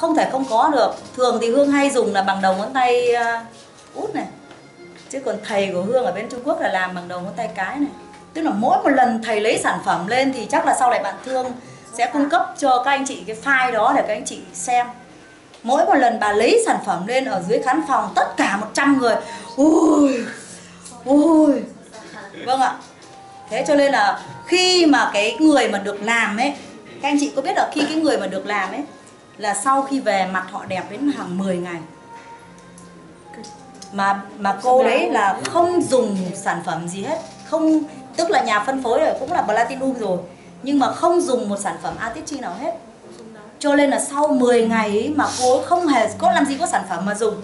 không thể không có được. Thường thì hương hay dùng là bằng đầu ngón tay à, út này. Chứ còn thầy của hương ở bên trung quốc là làm bằng đầu ngón tay cái này. Tức là mỗi một lần thầy lấy sản phẩm lên thì chắc là sau này bạn thương sẽ cung cấp cho các anh chị cái file đó để các anh chị xem. Mỗi một lần bà lấy sản phẩm lên ở dưới khán phòng, tất cả 100 người ui ui vâng ạ. Thế cho nên là khi mà cái người mà được làm ấy, các anh chị có biết là khi cái người mà được làm ấy là sau khi về mặt họ đẹp đến hàng 10 ngày. Mà mà cô đấy là không dùng sản phẩm gì hết. Không tức là nhà phân phối rồi cũng là platinum rồi. Nhưng mà không dùng một sản phẩm Atichi nào hết. Cho nên là sau 10 ngày ấy mà cô không hề có làm gì có sản phẩm mà dùng.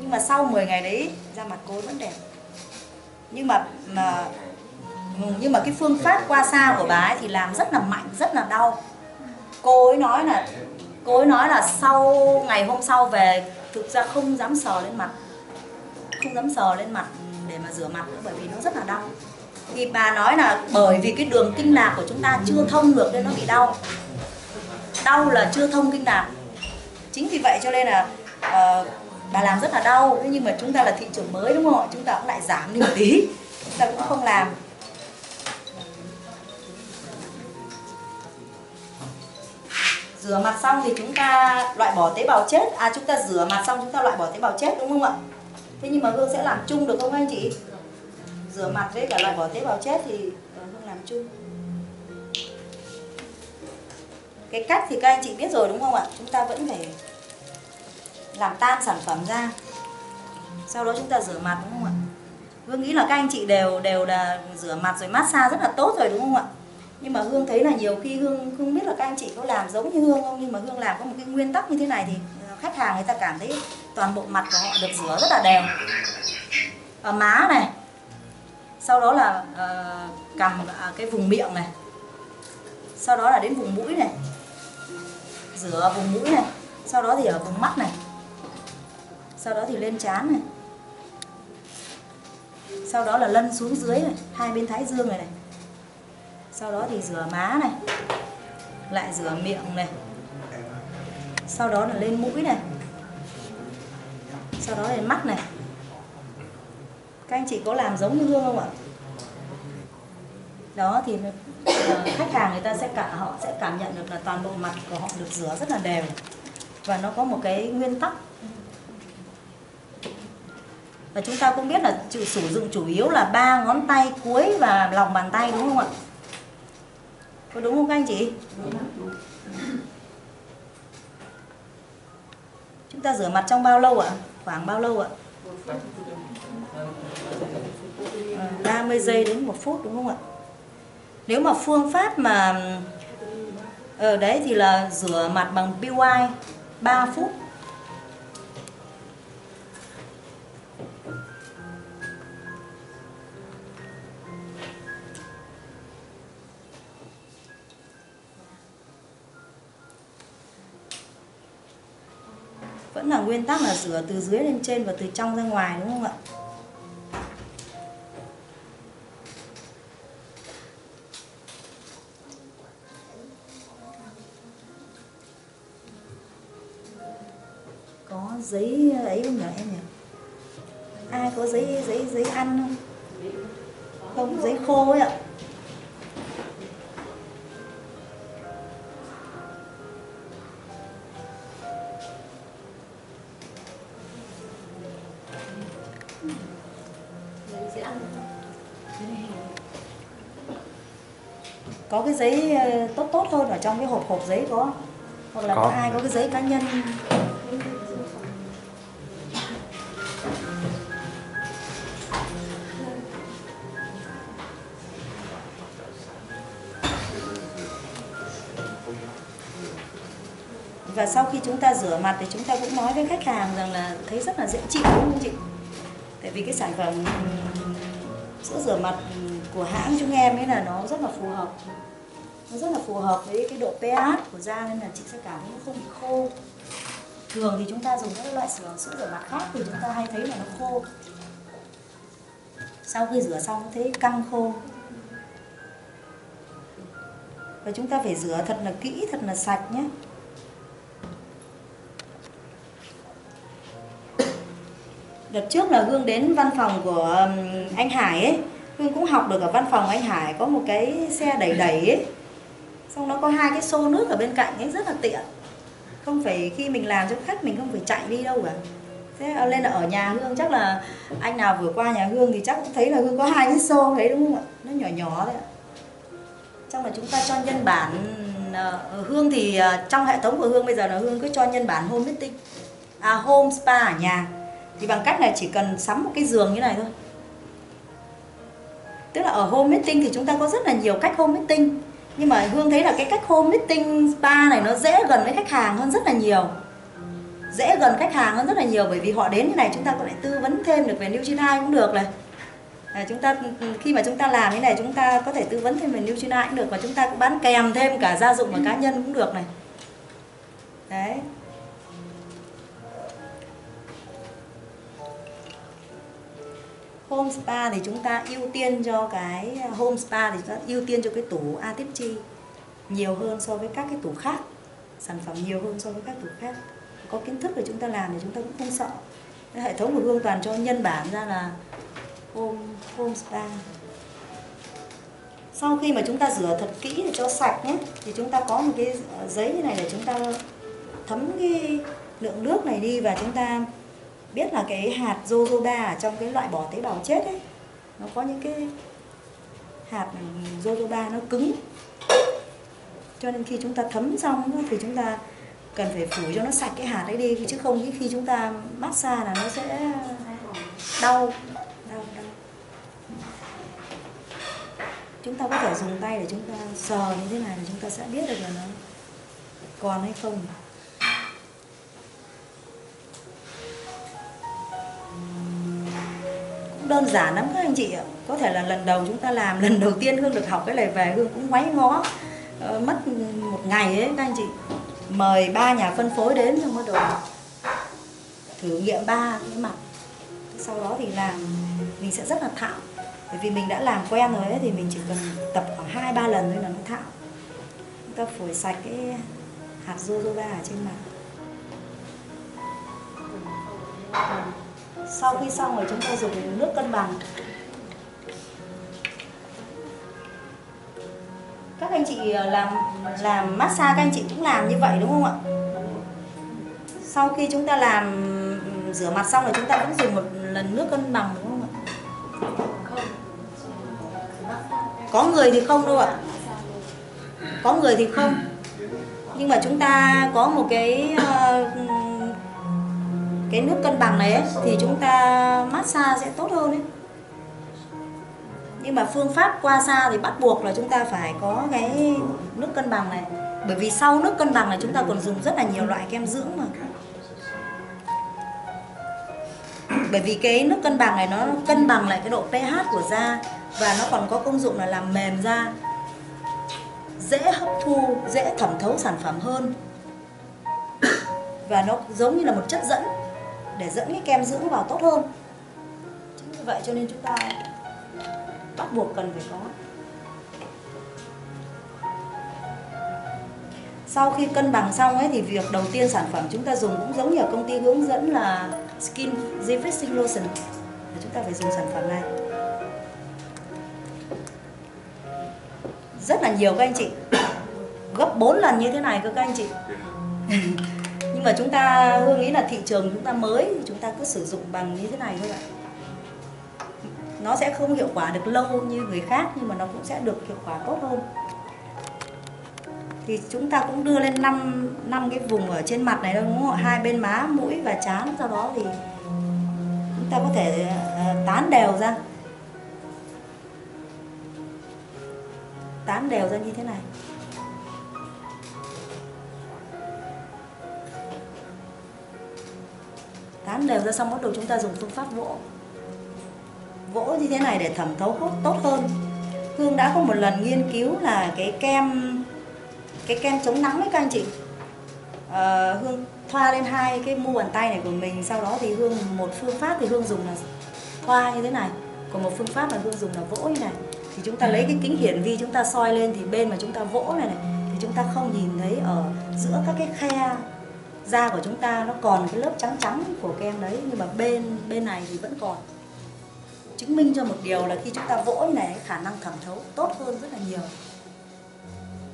Nhưng mà sau 10 ngày đấy da mặt cô vẫn đẹp. Nhưng mà mà nhưng mà cái phương pháp qua xa của bà ấy thì làm rất là mạnh rất là đau. Cô ấy nói là cô ấy nói là sau ngày hôm sau về thực ra không dám sờ lên mặt. Không dám sờ lên mặt để mà rửa mặt nữa bởi vì nó rất là đau. Thì bà nói là bởi vì cái đường kinh lạc của chúng ta chưa thông được nên nó bị đau. Đau là chưa thông kinh lạc. Chính vì vậy cho nên là uh, bà làm rất là đau. Nhưng mà chúng ta là thị trường mới đúng không ạ? Chúng ta cũng lại giảm đi một tí. Chúng ta cũng không làm. Rửa mặt xong thì chúng ta loại bỏ tế bào chết. À chúng ta rửa mặt xong chúng ta loại bỏ tế bào chết, đúng không ạ? Thế nhưng mà hương sẽ làm chung được không anh chị? Rửa mặt với cả loại bỏ tế bào chết thì ờ, hương làm chung. Cái cách thì các anh chị biết rồi, đúng không ạ? Chúng ta vẫn phải làm tan sản phẩm ra. Sau đó chúng ta rửa mặt, đúng không ạ? Hương nghĩ là các anh chị đều đều là rửa mặt rồi massage rất là tốt rồi, đúng không ạ? Nhưng mà hương thấy là nhiều khi hương không biết là các anh chị có làm giống như hương không? Nhưng mà hương làm có một cái nguyên tắc như thế này thì ờ, khách hàng người ta cảm thấy toàn bộ mặt của họ được rửa rất là đều. Ở má này sau đó là uh, cầm uh, cái vùng miệng này sau đó là đến vùng mũi này rửa vùng mũi này sau đó thì ở vùng mắt này sau đó thì lên trán này sau đó là lân xuống dưới này hai bên thái dương này này sau đó thì rửa má này, lại rửa miệng này. Sau đó là lên mũi này. Sau đó là mắt này. Các anh chị có làm giống như hương không ạ? Đó thì à, khách hàng người ta sẽ cả, họ sẽ cảm nhận được là toàn bộ mặt của họ được rửa rất là đều. Và nó có một cái nguyên tắc. Và chúng ta cũng biết là chủ, sử dụng chủ yếu là ba ngón tay cuối và lòng bàn tay, đúng không ạ? Có đúng không các anh chị? Chúng ta rửa mặt trong bao lâu ạ? Khoảng bao lâu ạ? 30 giây đến một phút đúng không ạ? Nếu mà phương pháp mà ở đấy thì là rửa mặt bằng PY 3 phút. Vẫn là nguyên tắc là rửa từ dưới lên trên và từ trong ra ngoài, đúng không ạ? Có giấy ấy không nhỉ, em nhỉ? Ai có giấy giấy giấy ăn không? Không, giấy khô ấy ạ. Có cái giấy ờ, tốt tốt hơn ở trong cái hộp hộp giấy có. Hoặc là có, có ai có cái giấy cá nhân. Và sau khi chúng ta rửa mặt thì chúng ta cũng nói với khách hàng rằng là thấy rất là dễ chịu đúng không chị? Tại vì cái sản phẩm sữa rửa mặt của hãng chúng em ấy là nó rất là phù hợp. Nó rất là phù hợp với cái độ pH của da nên là chị sẽ cảm thấy nó không bị khô. Thường thì chúng ta dùng các loại sữa sữa rửa mặt khác thì chúng ta hay thấy là nó khô. Sau khi rửa xong thấy căng khô. Và chúng ta phải rửa thật là kỹ, thật là sạch nhé. Đợt trước là hương đến văn phòng của anh Hải ấy hương cũng học được ở văn phòng anh hải, có một cái xe đẩy đẩy ấy. Xong nó có hai cái xô nước ở bên cạnh ấy, rất là tiện. Không phải khi mình làm cho khách mình không phải chạy đi đâu cả. Thế lên là ở nhà hương, chắc là anh nào vừa qua nhà hương thì chắc cũng thấy là hương có hai cái xô đấy, đúng không ạ? Nó nhỏ nhỏ đấy ạ. Trong là chúng ta cho nhân bản ờ, hương thì ờ, trong hệ thống của hương bây giờ là hương cứ cho nhân bản home meeting. À home spa ở nhà. Thì bằng cách này chỉ cần sắm một cái giường như này thôi tức là ở home meeting thì chúng ta có rất là nhiều cách home meeting. Nhưng mà hương thấy là cái cách home meeting spa này nó dễ gần với khách hàng hơn rất là nhiều. Dễ gần khách hàng hơn rất là nhiều bởi vì họ đến như này chúng ta có thể tư vấn thêm được về Nutri2 cũng được này. À, chúng ta khi mà chúng ta làm như này chúng ta có thể tư vấn thêm về Nutri2 cũng được và chúng ta cũng bán kèm thêm cả gia dụng và cá nhân cũng được này. Đấy. Home spa thì chúng ta ưu tiên cho cái, home spa thì chúng ta ưu tiên cho cái tủ Atipchi nhiều hơn so với các cái tủ khác, sản phẩm nhiều hơn so với các tủ khác. Có kiến thức để chúng ta làm thì chúng ta cũng không sợ. Hệ thống của hương toàn cho nhân bản ra là home home spa. Sau khi mà chúng ta rửa thật kỹ để cho sạch nhé, thì chúng ta có một cái giấy như này để chúng ta thấm cái lượng nước này đi và chúng ta biết là cái hạt jojoba ở trong cái loại bỏ tế bào chết ấy, nó có những cái hạt jojoba nó cứng. Cho nên khi chúng ta thấm xong thì chúng ta cần phải phủ cho nó sạch cái hạt ấy đi, chứ không khi chúng ta massage là nó sẽ đau đau đau. Chúng ta có thể dùng tay để chúng ta sờ như thế này thì chúng ta sẽ biết được là nó còn hay không. Đơn giản lắm các anh chị ạ. Có thể là lần đầu chúng ta làm lần đầu tiên hương được học cái này về hương cũng ngoáy ngó. Uh, mất một ngày ấy các anh chị. Mời ba nhà phân phối đến xong bắt đầu thử nghiệm ba cái mặt. Sau đó thì làm mình sẽ rất là thạo. Bởi vì mình đã làm quen rồi ấy, thì mình chỉ cần tập khoảng hai ba lần thôi là nó thạo. Chúng ta phổi sạch cái hạt jojoba ở trên mặt sau khi xong rồi chúng ta dùng nước cân bằng. Các anh chị ờ, làm làm massage các anh chị cũng làm như vậy đúng không ạ? Sau khi chúng ta làm rửa mặt xong rồi chúng ta vẫn dùng một lần nước cân bằng đúng không ạ? Có người thì không đâu ạ. Có người thì không. Nhưng mà chúng ta có một cái uh, cái nước cân bằng này ấy, thì chúng ta massage sẽ tốt hơn ấy. Nhưng mà phương pháp qua xa thì bắt buộc là chúng ta phải có cái nước cân bằng này. Bởi vì sau nước cân bằng là chúng ta còn dùng rất là nhiều loại kem dưỡng mà. Bởi vì cái nước cân bằng này nó cân bằng lại cái độ pH của da và nó còn có công dụng là làm mềm da dễ hấp thu dễ thẩm thấu sản phẩm hơn. Và nó giống như là một chất dẫn để dẫn cái kem dưỡng vào tốt hơn. Chính vì vậy cho nên chúng ta bắt buộc cần phải có. Sau khi cân bằng xong ấy thì việc đầu tiên sản phẩm chúng ta dùng cũng giống như ở công ty hướng dẫn là skin defixing lotion. Chúng ta phải dùng sản phẩm này. Rất là nhiều các anh chị. Gấp 4 lần như thế này cơ các anh chị nhưng mà chúng ta hương nghĩ là thị trường chúng ta mới chúng ta cứ sử dụng bằng như thế này thôi ạ. Nó sẽ không hiệu quả được lâu như người khác nhưng mà nó cũng sẽ được hiệu quả tốt hơn. Thì chúng ta cũng đưa lên năm năm cái vùng ở trên mặt này đâu đúng không hai bên má mũi và trán sau đó thì chúng ta có thể uh, tán đều ra. Tán đều ra như thế này. Tán đều ra xong bắt đầu chúng ta dùng phương pháp vỗ. Vỗ như thế này để thẩm thấu hút tốt hơn. Hương đã có một lần nghiên cứu là cái kem cái kem chống nắng đấy các anh chị. À, Hương thoa lên hai cái mu bàn tay này của mình sau đó thì Hương một phương pháp thì Hương dùng là thoa như thế này. Còn một phương pháp là Hương dùng là vỗ như này. Thì chúng ta lấy cái kính hiển vi chúng ta soi lên thì bên mà chúng ta vỗ này này thì chúng ta không nhìn thấy ở giữa các cái khe da của chúng ta nó còn cái lớp trắng trắng của kem đấy, nhưng mà bên bên này thì vẫn còn. Chứng minh cho một điều là khi chúng ta vỗ như này khả năng thẩm thấu tốt hơn rất là nhiều.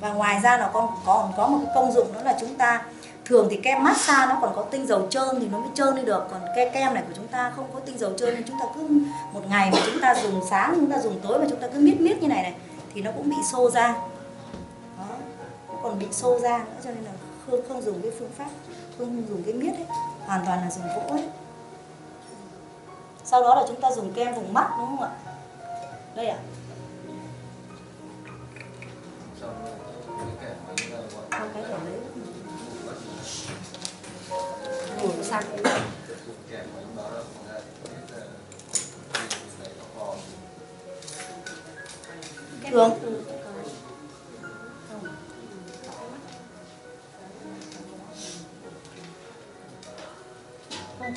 Và ngoài ra là con, còn có một cái công dụng đó là chúng ta, thường thì kem massage nó còn có tinh dầu trơn thì nó mới trơn đi được. Còn cái kem này của chúng ta không có tinh dầu trơn nên chúng ta cứ một ngày mà chúng ta dùng, sáng chúng ta dùng, tối mà chúng ta cứ miết miết như này này, thì nó cũng bị xô ra đó. nó còn bị xô ra nữa cho nên là không không dùng cái phương pháp không dùng cái miết ấy hoàn toàn là dùng vỗ ấy sau đó là chúng ta dùng kem vùng mắt đúng không ạ? Đây ạ. Con cái đủ sạch thường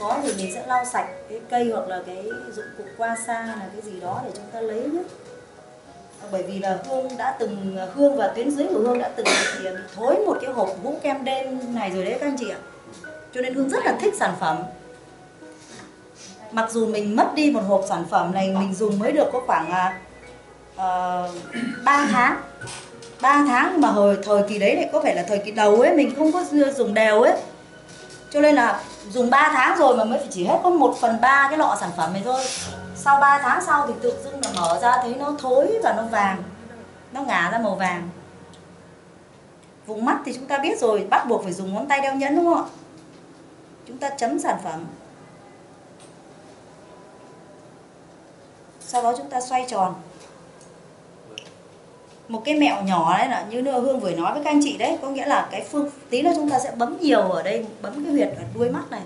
có thì mình sẽ lau sạch cái cây hoặc là cái dụng cụ qua xa là cái gì đó để chúng ta lấy nhé. Bởi vì là hương đã từng hương và tuyến dưới của hương đã từng bị, bị thối một cái hộp vũng kem đen này rồi đấy các anh chị ạ. Cho nên hương rất là thích sản phẩm. Mặc dù mình mất đi một hộp sản phẩm này mình dùng mới được có khoảng à, ờ, uh, 3 tháng. 3 tháng nhưng mà hồi thời kỳ đấy lại có phải là thời kỳ đầu ấy mình không có dùng đều ấy cho nên là dùng 3 tháng rồi mà mới phải chỉ hết có 1 phần 3 cái lọ sản phẩm này thôi. Sau 3 tháng sau thì tự dưng là mở ra thấy nó thối và nó vàng, nó ngả ra màu vàng. Vùng mắt thì chúng ta biết rồi, bắt buộc phải dùng ngón tay đeo nhẫn đúng không ạ? Chúng ta chấm sản phẩm. Sau đó chúng ta xoay tròn một cái mẹo nhỏ đấy là như hương vừa nói với các anh chị đấy, có nghĩa là cái phương, tí nữa chúng ta sẽ bấm nhiều ở đây, bấm cái huyệt ở đuôi mắt này,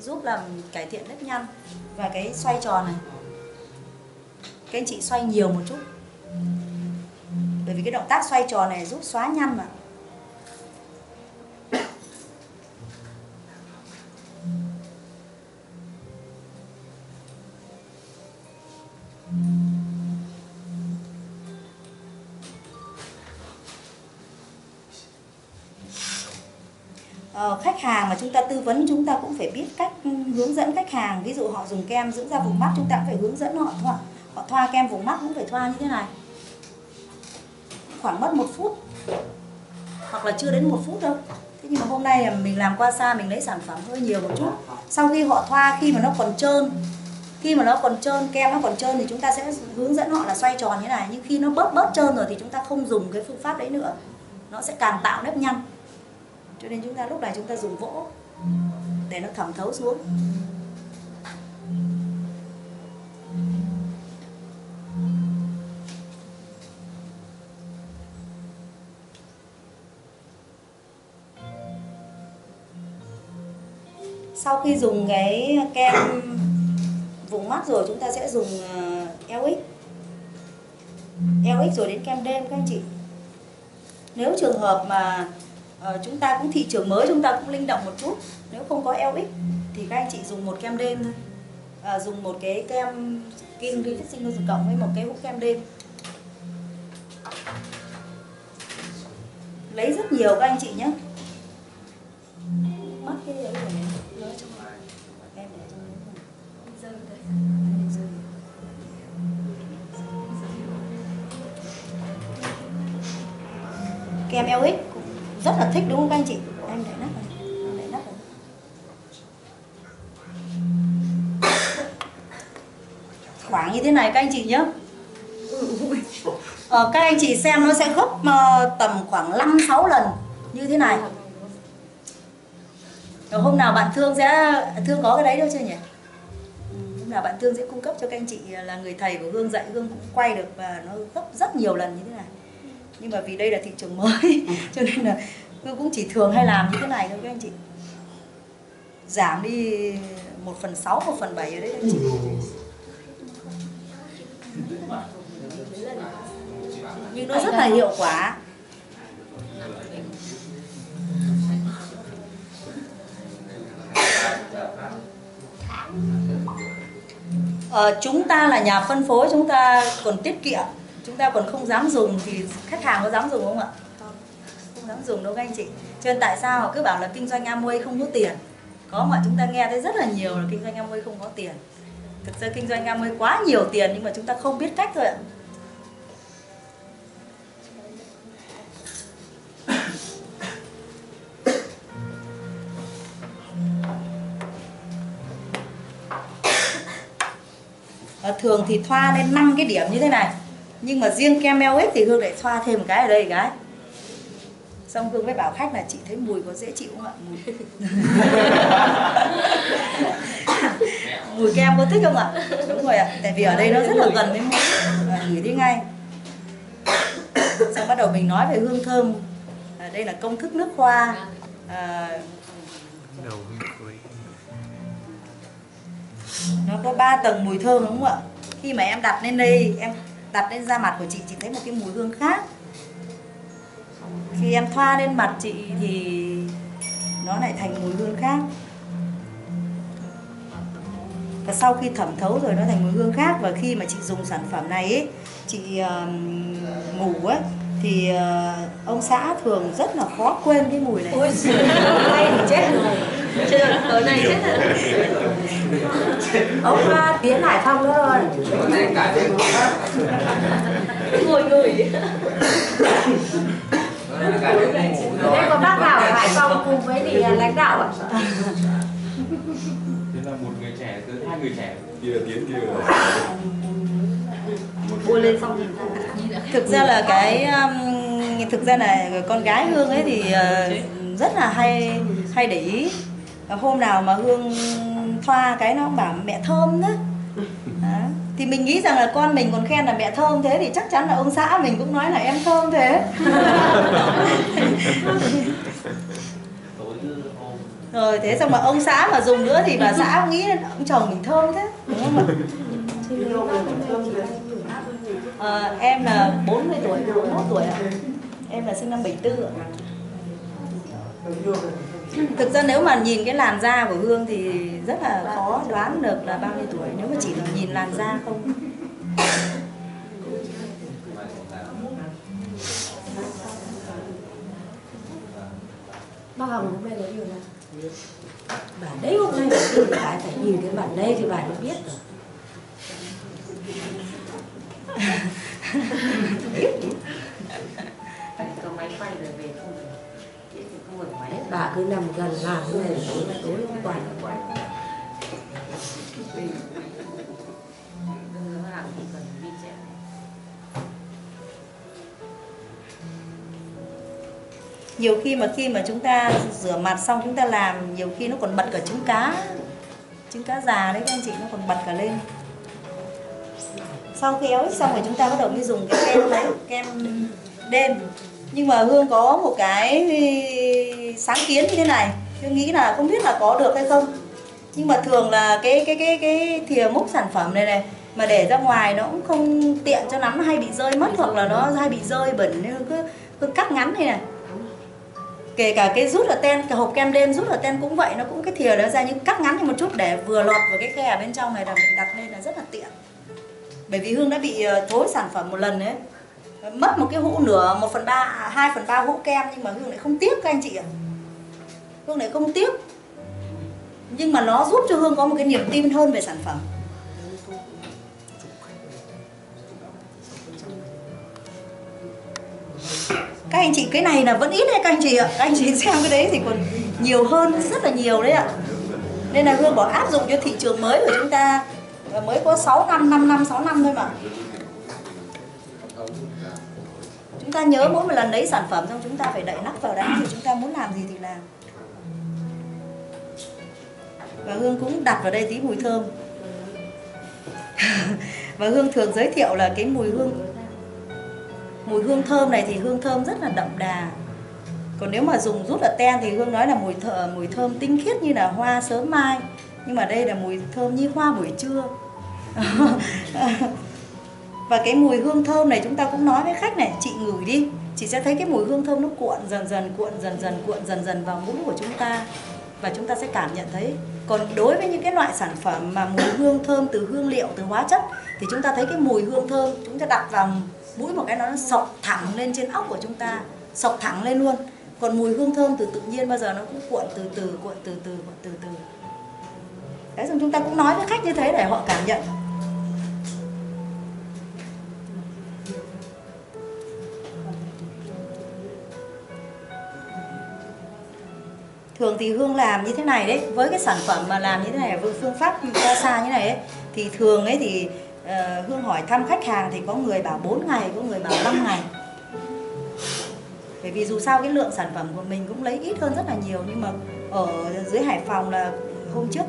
giúp làm cải thiện nếp nhăn và cái xoay tròn này. Các anh chị xoay nhiều một chút. Bởi vì cái động tác xoay tròn này giúp xóa nhăn mà. Ờ, khách hàng mà chúng ta tư vấn, chúng ta cũng phải biết cách ừ, hướng dẫn khách hàng. Ví dụ họ dùng kem dưỡng da vùng mắt, chúng ta cũng phải hướng dẫn họ thoa họ thoa kem vùng mắt cũng phải thoa như thế này. Khoảng mất một phút, hoặc là chưa đến một phút đâu. Thế nhưng mà hôm nay mình làm qua xa, mình lấy sản phẩm hơi nhiều một chút. Sau khi họ thoa, khi mà nó còn trơn, khi mà nó còn trơn, kem nó còn trơn thì chúng ta sẽ hướng dẫn họ là xoay tròn như này. Nhưng khi nó bớt bớt trơn rồi thì chúng ta không dùng cái phương pháp đấy nữa. Nó sẽ càng tạo nếp nhăn cho nên chúng ta lúc này chúng ta dùng vỗ để nó thẩm thấu xuống. Sau khi dùng cái kem vùng mắt rồi, chúng ta sẽ dùng ờ, LX LX rồi đến kem đêm các anh chị. Nếu trường hợp mà uh, chúng ta cũng thị trường mới chúng ta cũng linh động một chút. Nếu không có LX thì các anh chị dùng một kem đêm thôi. À, dùng một cái kem kim vi phát sinh cộng với một cái hút kem đêm. Lấy rất nhiều các anh chị nhé. Thích đúng không các anh chị? Em để nắp này để nắp này. Khoảng như thế này các anh chị nhé. Ờ, các anh chị xem nó sẽ gấp uh, tầm khoảng 5 6 lần như thế này. Rồi hôm nào bạn thương sẽ thương có cái đấy đâu chưa nhỉ? Ừ, hôm nào bạn thương sẽ cung cấp cho các anh chị là người thầy của hương dạy hương cũng quay được và nó gấp rất nhiều lần như thế này. Nhưng mà vì đây là thị trường mới cho nên là tôi cũng chỉ thường hay làm như thế này thôi các anh chị. Giảm đi một phần sáu một phần bảy ở đấy anh chị. Nhưng nó rất là hiệu quả. Ờ, chúng ta là nhà phân phối chúng ta còn tiết kiệm. Chúng ta còn không dám dùng thì khách hàng có dám dùng không ạ không dám dùng đâu các anh chị. Cho nên tại sao họ cứ bảo là kinh doanh Amway không có tiền? Có mà chúng ta nghe thấy rất là nhiều là kinh doanh Amway không có tiền. Thực ra kinh doanh Amway quá nhiều tiền nhưng mà chúng ta không biết cách thôi ạ. Thường thì thoa lên 5 cái điểm như thế này. Nhưng mà riêng kem LX thì Hương lại thoa thêm một cái ở đây cái xong Hương mới bảo khách là chị thấy mùi có dễ chịu không ạ? Mùi, mùi kem có thích không ạ? Đúng rồi ạ tại vì ở đây nó rất là gần với mũi ngửi đi ngay. Xong bắt đầu mình nói về hương thơm. À, đây là công thức nước hoa. À, nó có 3 tầng mùi thơm đúng không ạ? Khi mà em đặt lên đây em đặt lên da mặt của chị chị thấy một cái mùi hương khác em thoa lên mặt chị thì nó lại thành mùi hương khác. Và sau khi thẩm thấu rồi nó thành mùi hương khác. Và khi mà chị dùng sản phẩm này ấy, chị uh, ngủ ấy thì uh, ông xã thường rất là khó quên cái mùi này. Ôi hay thì chết rồi. Chưa tối nay chết rồi. Ông uh, tiến hải phòng nữa rồi. Ngồi ngửi đây có bác nào ở Hải Phòng cùng với thì lãnh đạo ạ? Thế là một người trẻ tới hai người trẻ. Kia tiến kia bôi lên xong thực ra là cái um, thực ra là con gái hương ấy thì uh, rất là hay hay để ý. Hôm nào mà hương thoa cái nó bảo mẹ thơm đó. Đó. Thì mình nghĩ rằng là con mình còn khen là mẹ thơm thế thì chắc chắn là ông xã mình cũng nói là em thơm thế. Rồi thế xong mà ông xã mà dùng nữa thì bà xã cũng nghĩ là ông chồng mình thơm thế đúng không ạ? À, em là 40 tuổi 41 tuổi ạ. Em là sinh năm 74 ạ thực ra nếu mà nhìn cái làn da của hương thì rất là khó đoán được là bao nhiêu tuổi. Nếu mà chỉ là nhìn làn da không. Bác Hồng hôm nay nói điều là Bà đấy hôm nay phải phải nhìn cái bản đây thì bà mới biết rồi bà cứ nằm gần làm thế này tối tối hôm qua là nhiều khi mà khi mà chúng ta rửa mặt xong chúng ta làm, nhiều khi nó còn bật cả trứng cá trứng cá già đấy các anh chị, nó còn bật cả lên. Sau khi áo xong rồi chúng ta bắt đầu mới dùng cái kem đấy kem đêm nhưng mà hương có một cái sáng kiến như thế này. Hương nghĩ là không biết là có được hay không. Nhưng mà thường là cái cái cái cái thìa múc sản phẩm này này, mà để ra ngoài nó cũng không tiện cho lắm, hay bị rơi mất hoặc là nó hay bị rơi bẩn nên hương cứ cứ cắt ngắn này này. Kể cả cái rút ở ten, cái hộp kem đêm rút ở ten cũng vậy, nó cũng cái thìa đó ra nhưng cắt ngắn một chút để vừa lọt vào cái khe ở bên trong này là mình đặt lên là rất là tiện. Bởi vì hương đã bị ờ, thối sản phẩm một lần đấy mất một cái hũ nửa một phần ba à, hai phần ba hũ kem nhưng mà hương lại không tiếc các anh chị ạ. Hương lại không tiếc. Nhưng mà nó giúp cho hương có một cái niềm tin hơn về sản phẩm. Các anh chị cái này là vẫn ít đấy các anh chị ạ. Các anh chị xem cái đấy thì còn nhiều hơn rất là nhiều đấy ạ. Nên là hương bỏ áp dụng cho thị trường mới của chúng ta. Mới có 6 năm 5 năm 6 năm thôi mà chúng ta nhớ mỗi một lần lấy sản phẩm xong chúng ta phải đậy nắp vào đấy, thì chúng ta muốn làm gì thì làm. Và hương cũng đặt vào đây tí mùi thơm. Và hương thường giới thiệu là cái mùi hương mùi hương thơm này thì hương thơm rất là đậm đà. Còn nếu mà dùng rút ở ten thì hương nói là mùi thợ, mùi thơm tinh khiết như là hoa sớm mai. Nhưng mà đây là mùi thơm như hoa buổi trưa. và cái mùi hương thơm này chúng ta cũng nói với khách này, chị ngửi đi. Chị sẽ thấy cái mùi hương thơm nó cuộn dần dần, cuộn dần dần, cuộn dần dần vào mũi của chúng ta. Và chúng ta sẽ cảm nhận thấy. Còn đối với những cái loại sản phẩm mà mùi hương thơm từ hương liệu, từ hóa chất, thì chúng ta thấy cái mùi hương thơm, chúng ta đặt vào mũi một cái nó sọc thẳng lên trên óc của chúng ta, sọc thẳng lên luôn. Còn mùi hương thơm từ tự nhiên bao giờ nó cũng cuộn từ từ, cuộn từ từ, cuộn từ từ. Đấy, xong chúng ta cũng nói với khách như thế để họ cảm nhận. Thường thì hương làm như thế này đấy với cái sản phẩm mà làm như thế này với phương pháp ra xa như này ấy, thì thường ấy thì uh, hương hỏi thăm khách hàng thì có người bảo 4 ngày có người bảo 5 ngày. Bởi vì dù sao cái lượng sản phẩm của mình cũng lấy ít hơn rất là nhiều nhưng mà ở dưới Hải Phòng là hôm trước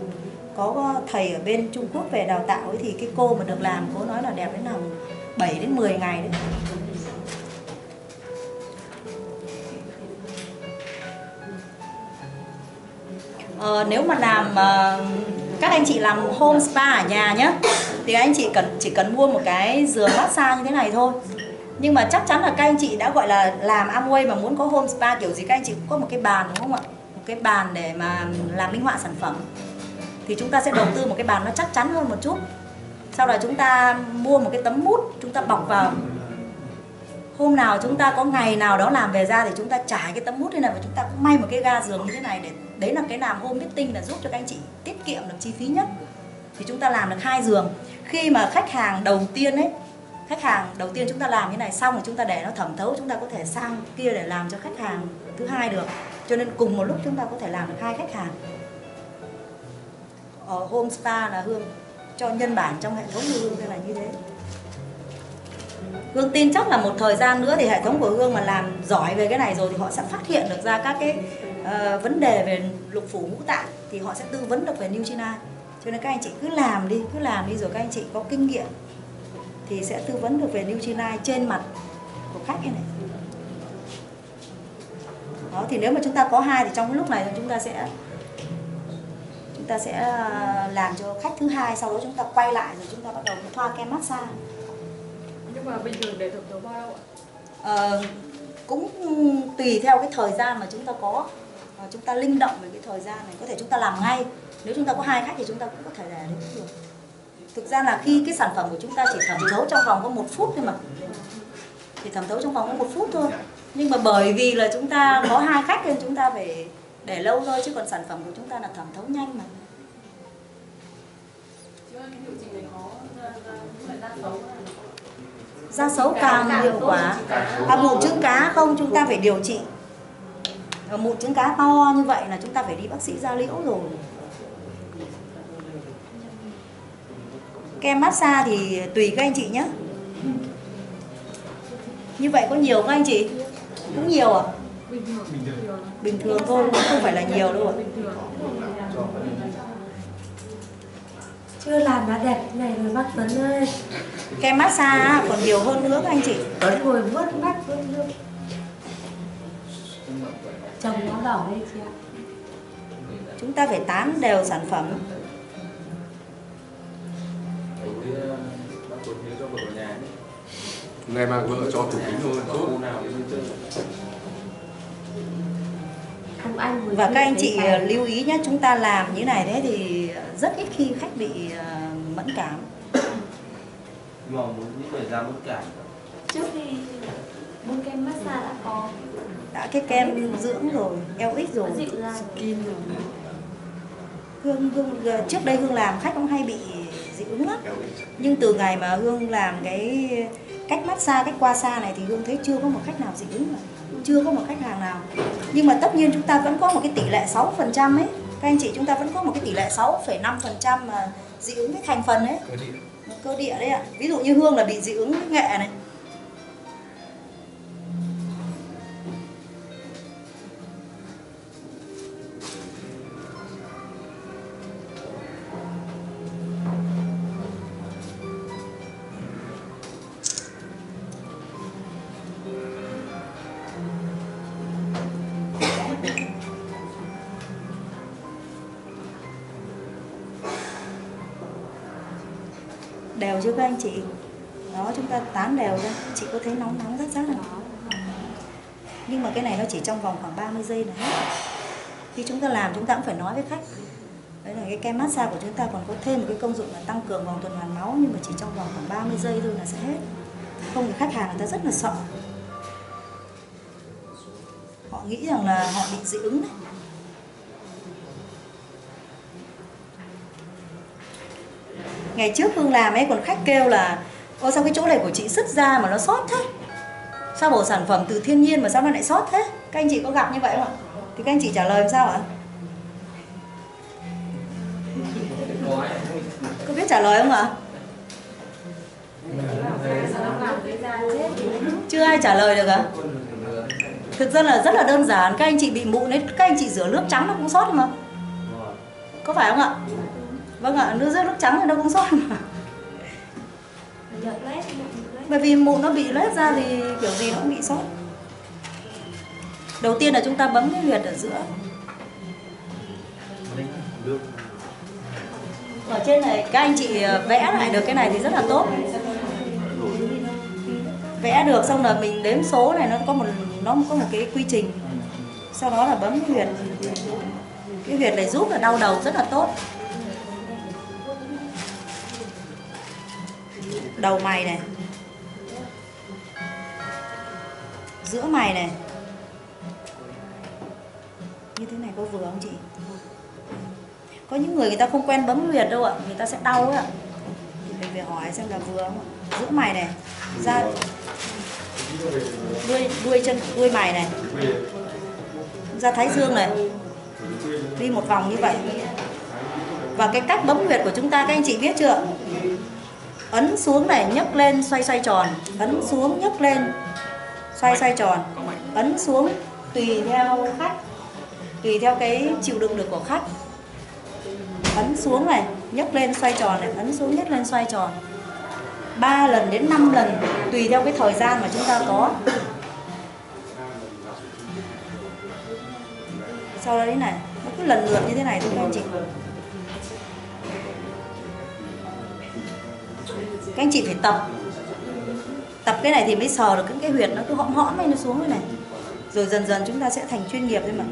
có thầy ở bên Trung Quốc về đào tạo ấy thì cái cô mà được làm cô nói là đẹp đến nào 7 đến 10 ngày đấy. Ờ, nếu mà làm uh, các anh chị làm home spa ở nhà nhé thì anh chị cần chỉ cần mua một cái giường massage như thế này thôi. Nhưng mà chắc chắn là các anh chị đã gọi là làm Amway mà muốn có home spa kiểu gì các anh chị cũng có một cái bàn đúng không ạ? Một cái bàn để mà làm minh họa sản phẩm. Thì chúng ta sẽ đầu tư một cái bàn nó chắc chắn hơn một chút. Sau đó chúng ta mua một cái tấm mút chúng ta bọc vào. Hôm nào chúng ta có ngày nào đó làm về ra thì chúng ta trải cái tấm mút thế này và chúng ta cũng may một cái ga giường như thế này để đấy là cái làm home meeting là giúp cho các anh chị tiết kiệm được chi phí nhất. Thì chúng ta làm được hai giường. Khi mà khách hàng đầu tiên ấy, khách hàng đầu tiên chúng ta làm như này xong rồi chúng ta để nó thẩm thấu, chúng ta có thể sang kia để làm cho khách hàng thứ hai được. Cho nên cùng một lúc chúng ta có thể làm được hai khách hàng. Ở home star là hương cho nhân bản trong hệ thống như hương là như thế. Hương tin chắc là một thời gian nữa thì hệ thống của Hương mà làm giỏi về cái này rồi thì họ sẽ phát hiện được ra các cái uh, vấn đề về lục phủ ngũ tạng thì họ sẽ tư vấn được về Nutrina. Cho nên các anh chị cứ làm đi, cứ làm đi rồi các anh chị có kinh nghiệm thì sẽ tư vấn được về Nutrina trên mặt của khách như này. Đó thì nếu mà chúng ta có hai thì trong cái lúc này chúng ta sẽ chúng ta sẽ ờ, làm cho khách thứ hai sau đó chúng ta quay lại rồi chúng ta bắt đầu thoa kem massage nhưng mà bình thường để thẩm thấu bao lâu ạ? Ờ, cũng tùy theo cái thời gian mà chúng ta có. Và chúng ta linh động về cái thời gian này có thể chúng ta làm ngay. Nếu chúng ta có hai khách thì chúng ta cũng có thể để cũng được. Thực ra là khi cái sản phẩm của chúng ta chỉ thẩm thấu trong vòng có một phút thôi mà. Chỉ thẩm thấu trong vòng có một phút thôi. Nhưng mà bởi vì là chúng ta có hai khách nên chúng ta phải để lâu thôi chứ còn sản phẩm của chúng ta là thẩm thấu nhanh mà. Chứ cái điều chỉnh này có ra ra xấu da xấu càng hiệu quả à, mụn trứng cá không chúng ta phải điều trị. À, mụn trứng cá to như vậy là chúng ta phải đi bác sĩ da liễu rồi. Kem massage thì tùy các anh chị nhé. Như vậy có nhiều các anh chị? Cũng nhiều à? Bình thường thôi không phải là nhiều đâu ạ chưa làm đã đẹp thế này rồi bác Tuấn ơi. Kem massage còn nhiều hơn nữa các anh chị. Tuấn ngồi vuốt mắt vuốt lưng chồng nó đỏ đây chị ạ. Chúng ta phải tán đều sản phẩm. Bác Tuấn nhớ cho vợ ở nhà nhé. Hôm nay mang vợ cho tủ kính thôi tốt và các anh chị ờ, lưu ý nhé chúng ta làm như này thế thì rất ít khi khách bị ờ, mẫn cảm. Mà muốn những người da mất cảm trước khi bôi kem massage đã có. Đã cái kem dưỡng rồi LX rồi. Dịu ra hương hương ờ, trước đây hương làm khách cũng hay bị dị ứng lắm nhưng từ ngày mà hương làm cái cách massage cách qua xa này thì hương thấy chưa có một khách nào dị ứng cả chưa có một khách hàng nào. Nhưng mà tất nhiên chúng ta vẫn có một cái tỷ lệ 6% ấy các anh chị chúng ta vẫn có một cái tỷ lệ 6,5% mà dị ứng với thành phần ấy. Cơ địa đấy ạ. Ví dụ như hương là bị dị ứng với nghệ này chứ chưa các anh chị. Đó, chúng ta tán đều ra. Chị có thấy nóng nóng rất rất là nóng. Nhưng mà cái này nó chỉ trong vòng khoảng 30 giây là hết. Khi chúng ta làm, chúng ta cũng phải nói với khách. Đấy là cái kem massage của chúng ta còn có thêm một cái công dụng là tăng cường vòng tuần hoàn máu, nhưng mà chỉ trong vòng khoảng 30 giây thôi là sẽ hết. Không thì khách hàng người ta rất là sợ. Họ nghĩ rằng là họ bị dị ứng đấy. Ngày trước hương làm ấy, còn khách kêu là, Ô, sao cái chỗ này của chị sứt ra mà nó sót thế? Sao bộ sản phẩm từ thiên nhiên mà sao nó lại sót thế? Các anh chị có gặp như vậy không ạ? Thì các anh chị trả lời làm sao ạ? Có biết trả lời không ạ? Chưa ai trả lời được ạ. Thực ra là rất là đơn giản, các anh chị bị mụn ấy, các anh chị rửa nước trắng nó cũng sót mà. Có phải không ạ? Vâng ạ nước rửa nước trắng thì nó cũng sót mà bởi vì mụn nó bị loét ra thì kiểu gì nó cũng bị sót. Đầu tiên là chúng ta bấm cái huyệt ở giữa. Ở trên này các anh chị ờ, vẽ lại được cái này thì rất là tốt. Vẽ được xong là mình đếm số này nó có một nó có một cái quy trình. Sau đó là bấm cái huyệt. Cái huyệt này giúp là đau đầu rất là tốt đầu mày này. Giữa mày này. Như thế này có vừa không chị? Có những người người ta không quen bấm huyệt đâu ạ. Người ta sẽ đau ấy ạ. Thì mình phải hỏi xem là vừa không ạ. Giữa mày này. Ra. Đuôi đuôi chân, đuôi mày này. Ra thái dương này. Đi một vòng như vậy. Và cái cách bấm huyệt của chúng ta, các anh chị biết chưa ấn xuống này, nhấc lên, xoay xoay tròn. Ấn xuống, nhấc lên, xoay xoay tròn. Ấn xuống, tùy theo khách tùy theo cái chịu đựng được của khách ấn xuống này, nhấc lên, xoay tròn này. Ấn xuống, nhấc lên, xoay tròn. 3 lần đến 5 lần, tùy theo cái thời gian mà chúng ta có. Sau đấy này, nó cứ lần lượt như thế này thôi, các anh chị. Các anh chị phải tập. Tập cái này thì mới sờ được những cái huyệt nó cứ hõm hõm này nó xuống rồi này. Rồi dần dần chúng ta sẽ thành chuyên nghiệp thôi mà.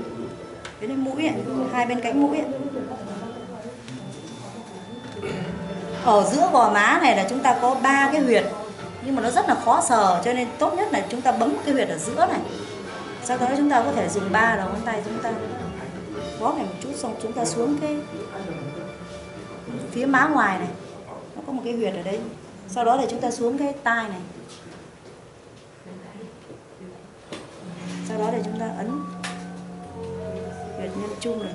Cái này mũi ấy, hai bên cánh mũi ấy. ở giữa gò má này là chúng ta có ba cái huyệt nhưng mà nó rất là khó sờ cho nên tốt nhất là chúng ta bấm cái huyệt ở giữa này. Sau đó chúng ta có thể dùng ba đầu ngón tay chúng ta bó này một chút xong chúng ta xuống cái phía má ngoài này. Nó có một cái huyệt ở đây sau đó thì chúng ta xuống cái tai này. Sau đó thì chúng ta ấn huyệt nhân trung này.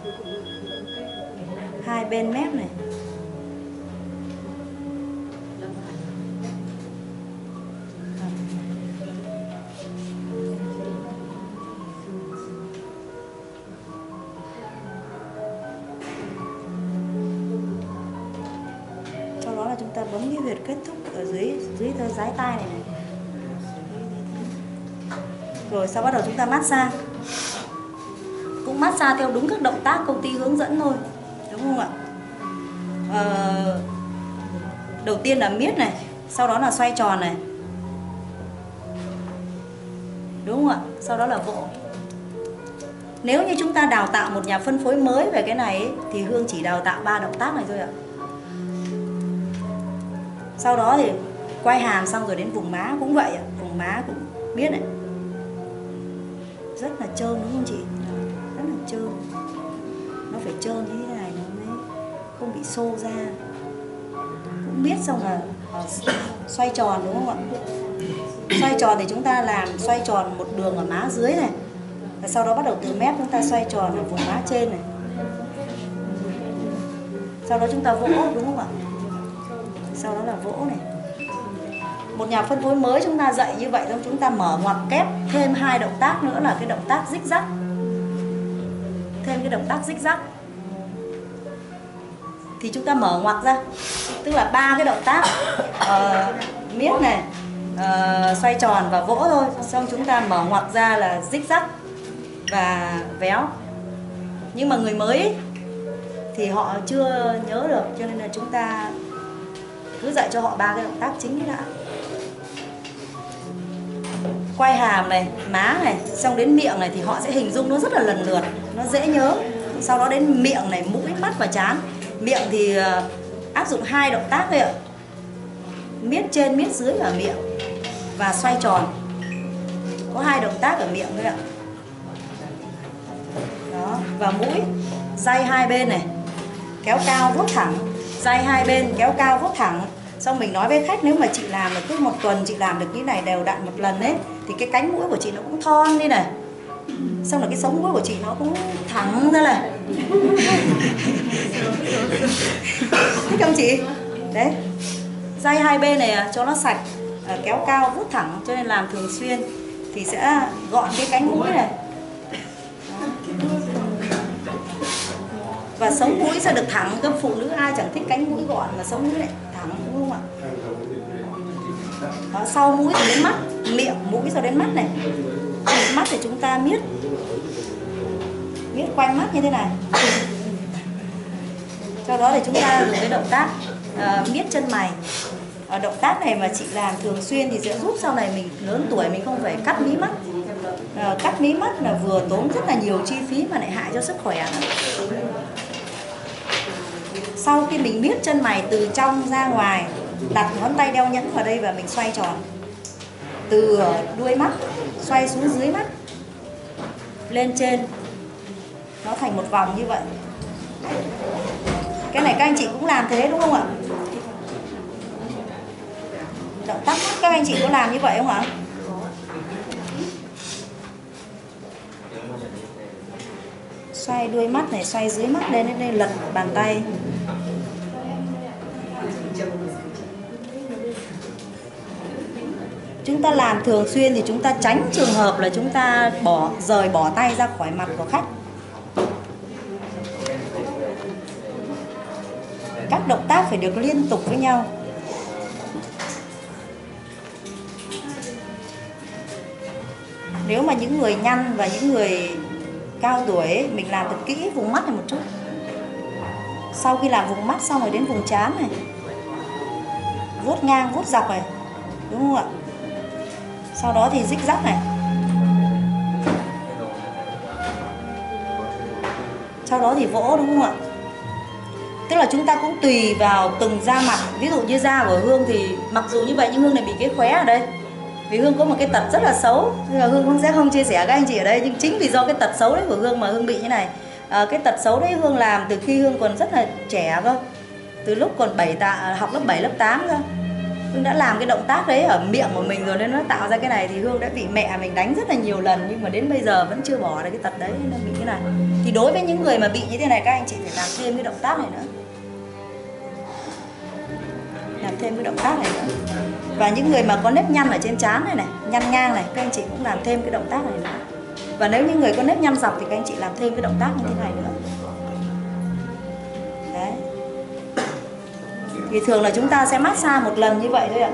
Hai bên mép này. Sau bắt đầu chúng ta massage. Cũng massage theo đúng các động tác công ty hướng dẫn thôi đúng không ạ? Ờ, đầu tiên là miết này sau đó là xoay tròn này. Đúng không ạ? Sau đó là vỗ. Nếu như chúng ta đào tạo một nhà phân phối mới về cái này ấy, thì hương chỉ đào tạo ba động tác này thôi ạ. Sau đó thì quay hàm xong rồi đến vùng má cũng vậy ạ. Vùng má cũng biết này rất là trơn, đúng không chị? Rất là trơn. Nó phải trơn như thế này nó mới không bị xô ra. Cũng biết xong là xoay tròn, đúng không ạ? Xoay tròn thì chúng ta làm xoay tròn một đường ở má dưới này. Và sau đó bắt đầu từ mép chúng ta xoay tròn ở vùng má trên này. Sau đó chúng ta vỗ, đúng không ạ? Sau đó là vỗ này một nhà phân phối mới chúng ta dạy như vậy thôi chúng ta mở ngoặc kép thêm hai động tác nữa là cái động tác dích rắc. Thêm cái động tác dích rắc. Thì chúng ta mở ngoặc ra. Tức là ba cái động tác uh, miết này uh, xoay tròn và vỗ thôi. Xong chúng ta mở ngoặc ra là dích rắc và véo. Nhưng mà người mới ấy, thì họ chưa nhớ được cho nên là chúng ta cứ dạy cho họ ba cái động tác chính đã quay hàm này, má này, xong đến miệng này thì họ sẽ hình dung nó rất là lần lượt, nó dễ nhớ. Sau đó đến miệng này, mũi, mắt và chán. Miệng thì ờ, áp dụng hai động tác thôi ạ. Miết trên, miết dưới ở miệng và xoay tròn. Có hai động tác ở miệng thôi ạ. Đó, và mũi day hai bên này, kéo cao vuốt thẳng. Day hai bên, kéo cao vuốt thẳng xong mình nói với khách, nếu mà chị làm được cứ một tuần chị làm được như này đều đặn một lần ấy, thì cái cánh mũi của chị nó cũng thon đi này. Xong là cái sống mũi của chị nó cũng thẳng ra này. Thích không chị? Đấy. Dây hai bên này à, cho nó sạch à, kéo cao, vuốt thẳng, cho nên làm thường xuyên thì sẽ gọn cái cánh mũi này. Và sống mũi sẽ được thẳng, các phụ nữ ai chẳng thích cánh mũi gọn mà sống mũi lại đó, sau mũi rồi đến mắt miệng mũi rồi đến mắt này. Mắt thì chúng ta miết miết quanh mắt như thế này. Sau đó thì chúng ta dùng cái động tác uh, miết chân mày. Uh, động tác này mà chị làm thường xuyên thì sẽ giúp sau này mình lớn tuổi mình không phải cắt mí mắt. Uh, cắt mí mắt là vừa tốn rất là nhiều chi phí mà lại hại cho sức khỏe. Nữa. sau khi mình miết chân mày từ trong ra ngoài đặt ngón tay đeo nhẫn vào đây và mình xoay tròn. Từ ờ, đuôi mắt, xoay xuống dưới mắt. Lên trên. Nó thành một vòng như vậy. Cái này các anh chị cũng làm thế, đúng không ạ? Động tác mắt các anh chị có làm như vậy không ạ? Xoay đuôi mắt này, xoay dưới mắt lên lên, lật bàn tay. Chúng ta làm thường xuyên thì chúng ta tránh trường hợp là chúng ta bỏ rời bỏ tay ra khỏi mặt của khách. Các động tác phải được liên tục với nhau. Nếu mà những người nhăn và những người cao tuổi ấy, mình làm thật kỹ vùng mắt này một chút. Sau khi làm vùng mắt xong rồi đến vùng trán này. Vuốt ngang vuốt dọc này. Đúng không ạ? Sau đó thì dích dắt này. Sau đó thì vỗ đúng không ạ? Tức là chúng ta cũng tùy vào từng da mặt. Ví dụ như da của hương thì mặc dù như vậy nhưng hương này bị cái khóe ở đây. Vì hương có một cái tật rất là xấu. Là hương cũng sẽ không chia sẻ các anh chị ở đây nhưng chính vì do cái tật xấu đấy của hương mà hương bị như này. À, cái tật xấu đấy hương làm từ khi hương còn rất là trẻ cơ. Từ lúc còn 7 tạ học lớp 7 lớp 8 cơ. Hương đã làm cái động tác đấy ở miệng của mình rồi nên nó tạo ra cái này thì Hương đã bị mẹ mình đánh rất là nhiều lần nhưng mà đến bây giờ vẫn chưa bỏ được cái tật đấy nên bị như này. Thì đối với những người mà bị như thế này các anh chị phải làm thêm cái động tác này nữa. Làm thêm cái động tác này nữa. Và những người mà có nếp nhăn ở trên trán này này, nhăn ngang này, các anh chị cũng làm thêm cái động tác này nữa. Và nếu những người có nếp nhăn dọc thì các anh chị làm thêm cái động tác như thế này nữa. Thì thường là chúng ta sẽ massage một lần như vậy thôi ạ.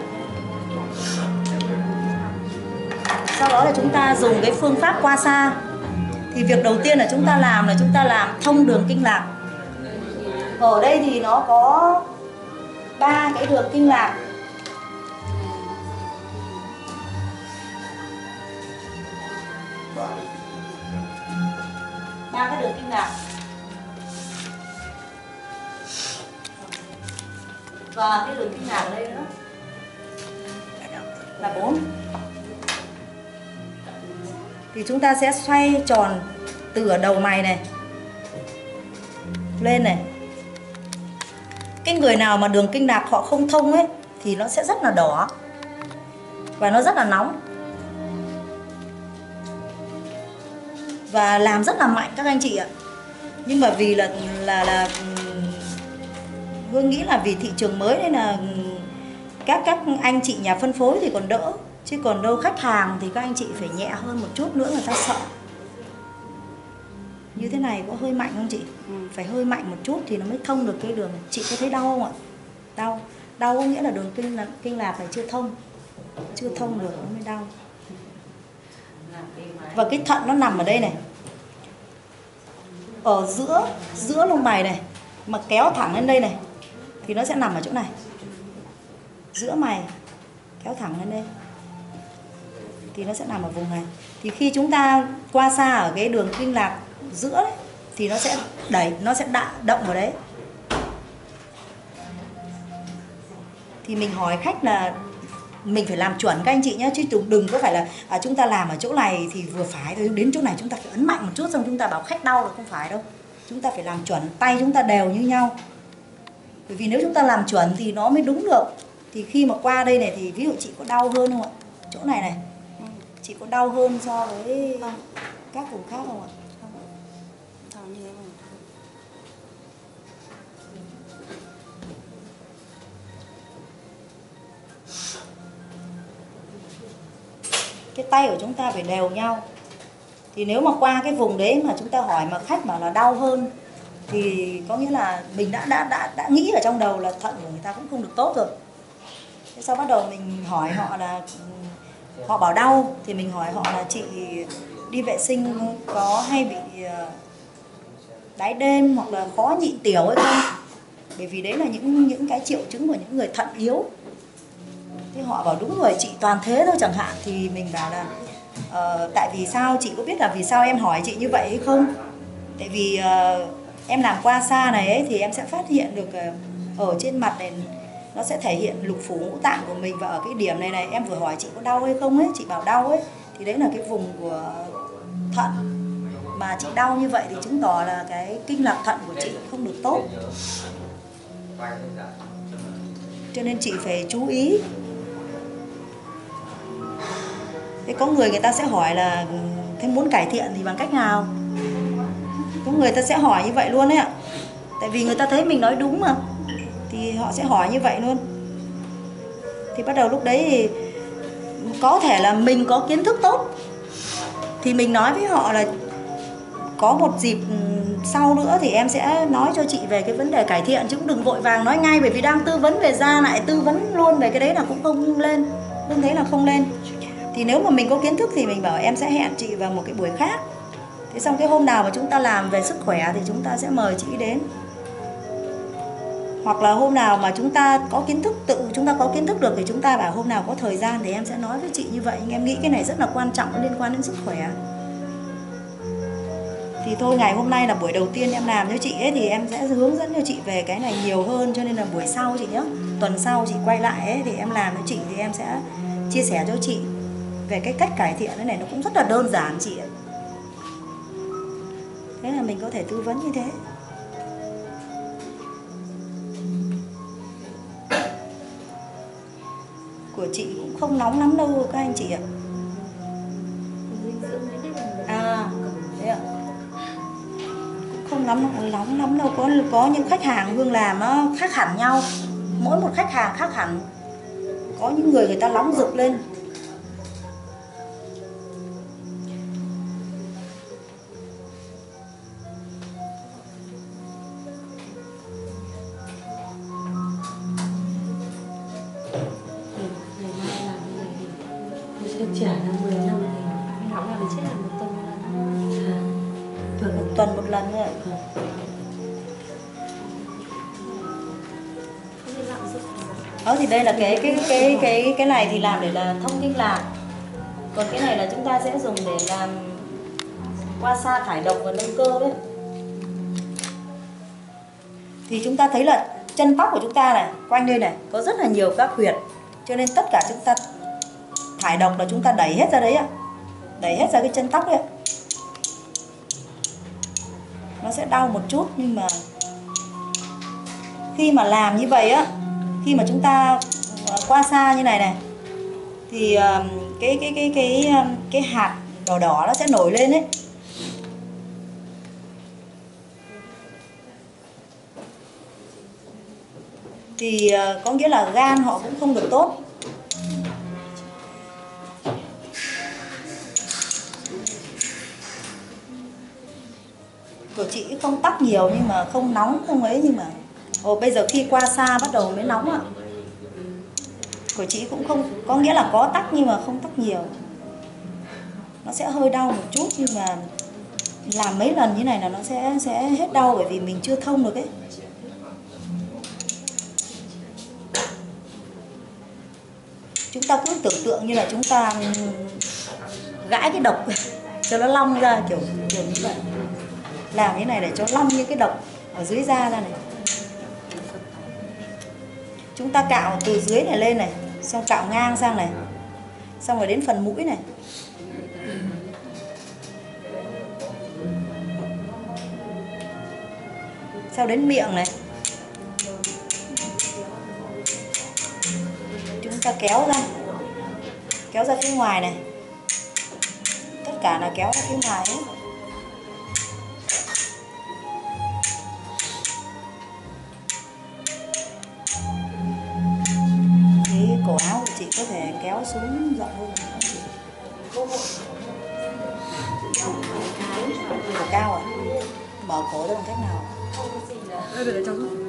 Sau đó là chúng ta dùng cái phương pháp qua xa. Thì việc đầu tiên là chúng ta làm là chúng ta làm thông đường kinh lạc. Ở đây thì nó có ba cái đường kinh lạc. Ba cái đường kinh lạc. Và cái đường kinh lạc ở đây nữa. Là bốn. Thì chúng ta sẽ xoay tròn từ ở đầu mày này, lên này. Cái người nào mà đường kinh lạc họ không thông ấy, thì nó sẽ rất là đỏ và nó rất là nóng. Và làm rất là mạnh các anh chị ạ. Nhưng mà vì là là là Hương nghĩ là vì thị trường mới nên là các các anh chị nhà phân phối thì còn đỡ chứ còn đâu khách hàng thì các anh chị phải nhẹ hơn một chút nữa người ta sợ. Như thế này có hơi mạnh không chị? Phải hơi mạnh một chút thì nó mới thông được cái đường. Chị có thấy đau không ạ? Đau. Đau có nghĩa là đường kinh là kinh lạc này chưa thông. Chưa thông được nó mới đau. Và cái thận nó nằm ở đây này. Ở giữa giữa lông mày này. Mà kéo thẳng lên đây này thì nó sẽ nằm ở chỗ này. Giữa mày kéo thẳng lên đây. Thì nó sẽ nằm ở vùng này. Thì khi chúng ta qua xa ở cái đường kinh lạc giữa đấy, thì nó sẽ đẩy nó sẽ đạ, động vào đấy. Thì mình hỏi khách là mình phải làm chuẩn các anh chị nhé chứ đừng, đừng có phải là à, chúng ta làm ở chỗ này thì vừa phải thôi. Đến chỗ này chúng ta phải ấn mạnh một chút xong chúng ta bảo khách đau là không phải đâu. Chúng ta phải làm chuẩn tay chúng ta đều như nhau bởi vì nếu chúng ta làm chuẩn thì nó mới đúng được. Thì khi mà qua đây này thì ví dụ chị có đau hơn không ạ? Chỗ này này. Chị có đau hơn so với các vùng khác không ạ? Cái tay của chúng ta phải đều nhau. Thì nếu mà qua cái vùng đấy mà chúng ta hỏi mà khách bảo là đau hơn thì có nghĩa là mình đã đã đã đã nghĩ ở trong đầu là thận của người ta cũng không được tốt rồi. Thế sau bắt đầu mình hỏi họ là họ bảo đau thì mình hỏi họ là chị đi vệ sinh có hay bị ờ, đái đêm hoặc là khó nhịn tiểu hay không? Bởi vì đấy là những những cái triệu chứng của những người thận yếu. Thế họ bảo đúng rồi chị toàn thế thôi chẳng hạn. Thì mình bảo là uh, tại vì sao? Chị có biết là vì sao em hỏi chị như vậy hay không? Tại vì uh, em làm qua xa này ấy, thì em sẽ phát hiện được ờ, ở trên mặt này nó sẽ thể hiện lục phủ ngũ tạng của mình. Và ở cái điểm này này em vừa hỏi chị có đau hay không ấy chị bảo đau ấy. Thì đấy là cái vùng của thận. Mà chị đau như vậy thì chứng tỏ là cái kinh lạc thận của chị không được tốt. Cho nên chị phải chú ý. Thế có người người ta sẽ hỏi là thế muốn cải thiện thì bằng cách nào? Có người ta sẽ hỏi như vậy luôn đấy ạ. Tại vì người ta thấy mình nói đúng mà. Thì họ sẽ hỏi như vậy luôn. Thì bắt đầu lúc đấy thì có thể là mình có kiến thức tốt. Thì mình nói với họ là có một dịp ừ, sau nữa thì em sẽ nói cho chị về cái vấn đề cải thiện. Chứ cũng đừng vội vàng nói ngay, bởi vì đang tư vấn về da lại, tư vấn luôn về cái đấy là cũng không lên không thấy là không lên. Thì nếu mà mình có kiến thức thì mình bảo em sẽ hẹn chị vào một cái buổi khác thế xong cái hôm nào mà chúng ta làm về sức khỏe thì chúng ta sẽ mời chị đến. Hoặc là hôm nào mà chúng ta có kiến thức tự chúng ta có kiến thức được thì chúng ta bảo hôm nào có thời gian thì em sẽ nói với chị như vậy. Nhưng em nghĩ cái này rất là quan trọng liên quan đến sức khỏe. Thì thôi ngày hôm nay là buổi đầu tiên em làm cho chị ấy thì em sẽ hướng dẫn cho chị về cái này nhiều hơn. Cho nên là buổi sau chị nhé tuần sau chị quay lại ấy, thì em làm cho chị thì em sẽ chia sẻ cho chị về cái cách cải thiện. Cái này nó cũng rất là đơn giản chị ạ thế là mình có thể tư vấn như thế. Của chị cũng không nóng lắm đâu, các anh chị ạ. À thế ạ. Cũng không lắm nóng lắm đâu. Có có những khách hàng hương làm nó khác hẳn nhau. Mỗi một khách hàng khác hẳn. Có những người người ta nóng rực lên. Đây là cái cái cái cái cái này thì làm để là thông kinh lạc. Còn cái này là chúng ta sẽ dùng để làm qua xa thải độc và nâng cơ đấy. Thì chúng ta thấy là chân tóc của chúng ta này, quanh đây này, có rất là nhiều các huyệt. Cho nên tất cả chúng ta thải độc là chúng ta đẩy hết ra đấy ạ. Đẩy hết ra cái chân tóc đấy nó sẽ đau một chút nhưng mà khi mà làm như vậy á khi mà chúng ta ờ, qua xa như này này, thì cái cái cái cái cái hạt đỏ đỏ nó sẽ nổi lên đấy thì ờ, có nghĩa là gan họ cũng không được tốt. Của chị không tắc nhiều nhưng mà không nóng, không ấy nhưng mà Ồ, bây giờ khi qua xa bắt đầu mới nóng ạ. Của chị cũng không có nghĩa là có tắc nhưng mà không tắc nhiều. Nó sẽ hơi đau một chút nhưng mà làm mấy lần như này là nó sẽ sẽ hết đau bởi vì mình chưa thông được ấy. Chúng ta cứ tưởng tượng như là chúng ta gãi cái độc cho nó long ra kiểu kiểu như vậy. Làm như này để cho long những cái độc ở dưới da ra này chúng ta cạo từ dưới này lên này xong cạo ngang sang này. Xong rồi đến phần mũi này. Sau đến miệng này. Chúng ta kéo ra. Kéo ra phía ngoài này. Tất cả là kéo ra phía ngoài hết kéo xuống rộng hơn nữa cổ cao à? Mở cổ ra bằng cách nào? Ờ,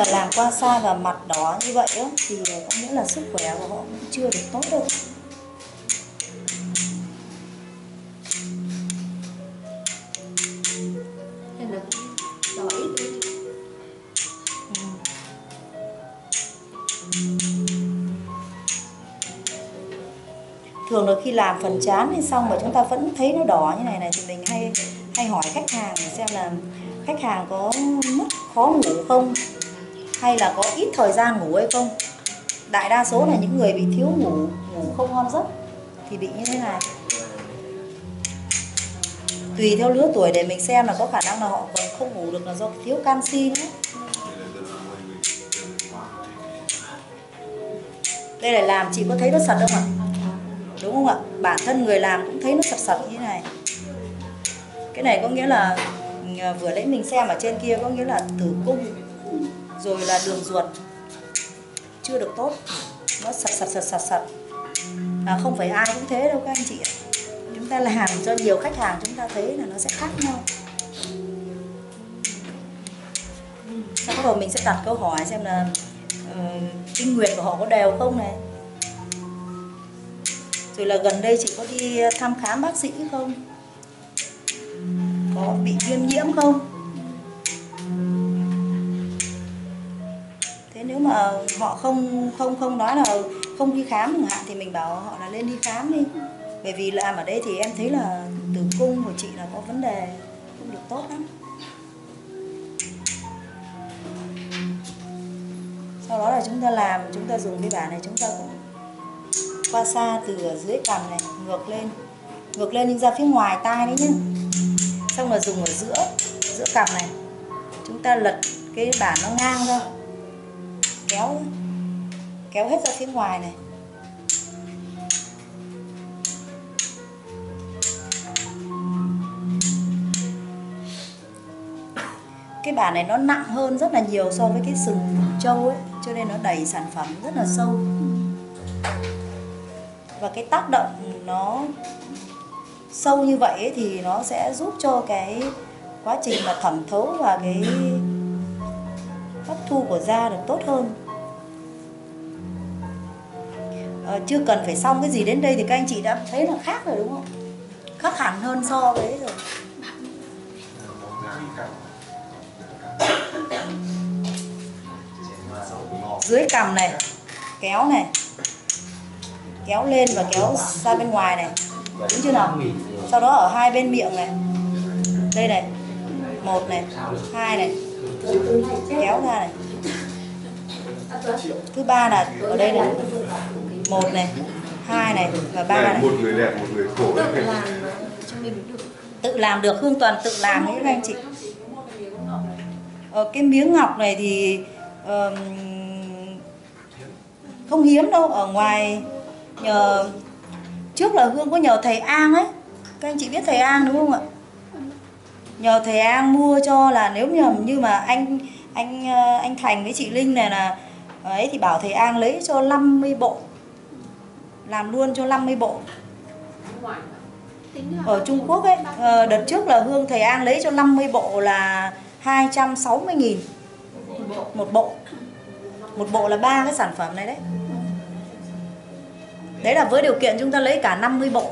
mà làm qua xa và mặt đỏ như vậy á, thì có nghĩa là sức khỏe của họ cũng chưa được tốt đâu. Đi. thường là khi làm phần chán thì xong mà chúng ta vẫn thấy nó đỏ như này này thì mình hay hay hỏi khách hàng xem là khách hàng có mất khó ngủ không hay là có ít thời gian ngủ hay không? Đại đa số là những người bị thiếu ngủ ngủ không ngon giấc thì bị như thế này. Tùy theo lứa tuổi để mình xem là có khả năng là họ còn không ngủ được là do thiếu canxi nữa. Đây là làm, chị có thấy nó sật không ạ? Đúng không ạ? Bản thân người làm cũng thấy nó sật sật như thế này. Cái này có nghĩa là ừ, vừa nãy mình xem ở trên kia có nghĩa là tử cung rồi là đường ruột. Chưa được tốt. Nó sật sật sật sật sật à, không phải ai cũng thế đâu các anh chị ạ. Chúng ta làm cho nhiều khách hàng chúng ta thấy là nó sẽ khác nhau. Sau bắt đầu mình sẽ đặt câu hỏi xem là ờ, kinh nguyệt của họ có đều không này. Rồi là gần đây chị có đi thăm khám bác sĩ không? Có bị viêm nhiễm không? Nếu mà họ không không không nói là không đi khám chẳng hạn, thì mình bảo họ là lên đi khám đi. Bởi vì làm ở đây thì em thấy là tử cung của chị là có vấn đề không được tốt lắm. Sau đó là chúng ta làm, chúng ta dùng cái bản này, chúng ta cũng qua xa từ dưới cằm này, ngược lên ngược lên nhưng ra phía ngoài tai đấy nhá. Xong rồi dùng ở giữa giữa cằm này. Chúng ta lật cái bản nó ngang ra kéo kéo hết ra phía ngoài này. Cái bản này nó nặng hơn rất là nhiều so với cái sừng trâu ấy cho nên nó đẩy sản phẩm rất là sâu. Và cái tác động nó sâu như vậy ấy, thì nó sẽ giúp cho cái quá trình mà thẩm thấu và cái hấp thu của da được tốt hơn. À, chưa cần phải xong cái gì đến đây thì các anh chị đã thấy là khác rồi đúng không? Khác hẳn hơn so với rồi. Dưới cằm này kéo này kéo lên và kéo ra bên ngoài này. Đúng chưa nào? Sau đó ở hai bên miệng này. Đây này một này hai này kéo ra này. Thứ ba là ở đây này. Một này hai này và ba này một người đẹp một người khổ. Tự làm được. Tự làm được hương toàn tự làm đấy các anh chị. Ờ, cái miếng ngọc này thì ờm, không hiếm đâu ở ngoài nhờ trước là hương có nhờ thầy an ấy. Các anh chị biết thầy an đúng không ạ nhờ thầy an mua cho là nếu như như mà anh anh ờ, anh thành với chị linh này là ấy thì bảo thầy an lấy cho 50 bộ. Làm luôn cho 50 bộ. Ở Trung Quốc ấy ờ, đợt trước là Hương thầy An lấy cho 50 bộ là 260 nghìn. Một bộ. Một bộ là ba cái sản phẩm này đấy. Đấy là với điều kiện chúng ta lấy cả 50 bộ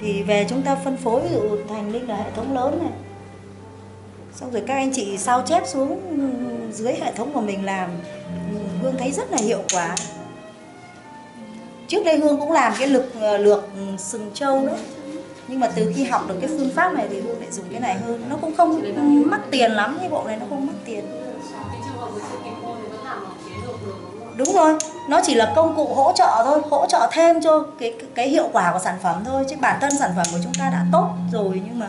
thì về chúng ta phân phối, ví dụ thành linh là hệ thống lớn này. Xong rồi các anh chị sao chép xuống dưới hệ thống của mình làm. Hương thấy rất là hiệu quả. Trước đây hương cũng làm cái lực ờ, lược sừng trâu đấy nhưng mà từ khi học được cái phương pháp này thì hương lại dùng cái này hơn. Nó cũng không mắc tiền lắm, cái bộ này nó không mắc tiền. Đúng rồi, nó chỉ là công cụ hỗ trợ thôi, hỗ trợ thêm cho cái cái hiệu quả của sản phẩm thôi, chứ bản thân sản phẩm của chúng ta đã tốt rồi nhưng mà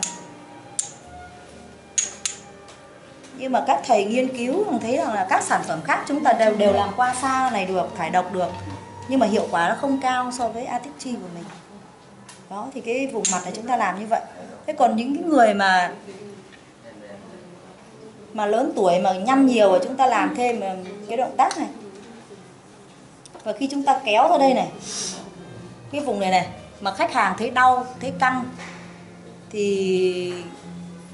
nhưng mà các thầy nghiên cứu thấy rằng là các sản phẩm khác chúng ta đều đều làm qua xa này được, thải độc được, nhưng mà hiệu quả nó không cao so với Atichi của mình. Đó, thì cái vùng mặt này chúng ta làm như vậy. Thế còn những cái người mà mà lớn tuổi mà nhăn nhiều và chúng ta làm thêm ờ, cái động tác này và khi chúng ta kéo ra đây này cái vùng này này mà khách hàng thấy đau thấy căng thì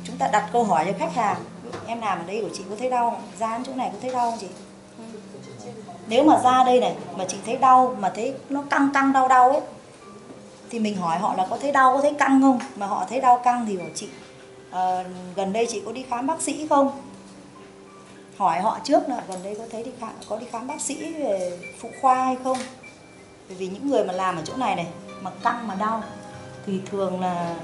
chúng ta đặt câu hỏi cho khách hàng em làm ở đây của chị có thấy đau không? Da chỗ này có thấy đau không chị? Nếu mà da đây này mà chị thấy đau mà thấy nó căng căng đau đau ấy thì mình hỏi họ là có thấy đau có thấy căng không? Mà họ thấy đau căng thì bảo chị "Ờ, gần đây chị có đi khám bác sĩ không? Hỏi họ trước là gần đây có thấy đi khám, có đi khám bác sĩ về phụ khoa hay không? Bởi vì những người mà làm ở chỗ này này, mà căng mà đau, thì thường là